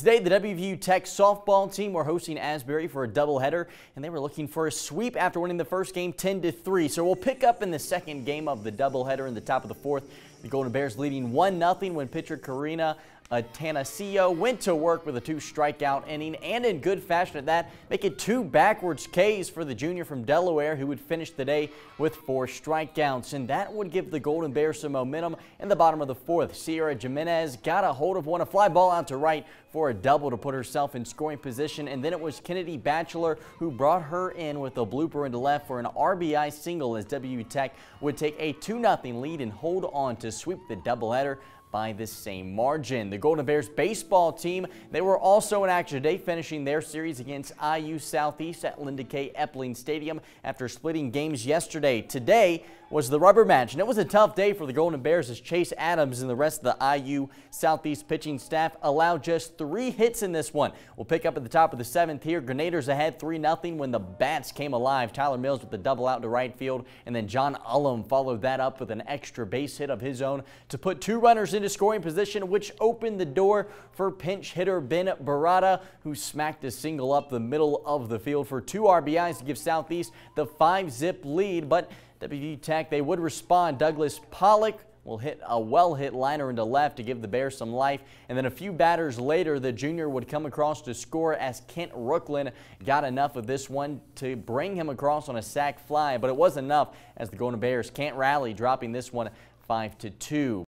Today, the WVU Tech softball team were hosting Asbury for a doubleheader, and they were looking for a sweep after winning the first game 10 to 3. So we'll pick up in the second game of the doubleheader in the top of the fourth. The Golden Bears leading 1-0 when pitcher Karina Atanasio went to work with a two strikeout inning and in good fashion at that, making two backwards Ks for the junior from Delaware who would finish the day with four strikeouts. And that would give the Golden Bears some momentum in the bottom of the fourth. Sierra Jimenez got a hold of one, a fly ball out to right for a double to put herself in scoring position. And then it was Kennedy Batchelor who brought her in with a blooper into left for an RBI single as W Tech would take a 2-0 lead and hold on to sweep the doubleheader by the same margin. The Golden Bears baseball team, they were also in action today, finishing their series against IU Southeast at Linda K. Epling Stadium after splitting games yesterday. Today was the rubber match, and it was a tough day for the Golden Bears as Chase Adams and the rest of the IU Southeast pitching staff allowed just three hits in this one. We'll pick up at the top of the seventh here. Grenadiers ahead 3-0 when the Bats came alive. Tyler Mills with the double out to right field, and then John Ullum followed that up with an extra base hit of his own to put two runners in into scoring position, which opened the door for pinch hitter Ben Barada, who smacked a single up the middle of the field for two RBIs to give Southeast the five-zip lead. But WVU Tech, they would respond. Douglas Pollock will hit a well-hit liner into left to give the Bears some life. And then a few batters later, the junior would come across to score as Kent Rooklyn got enough of this one to bring him across on a sac fly. But it wasn't enough as the Golden Bears can't rally, dropping this one 5 to 2.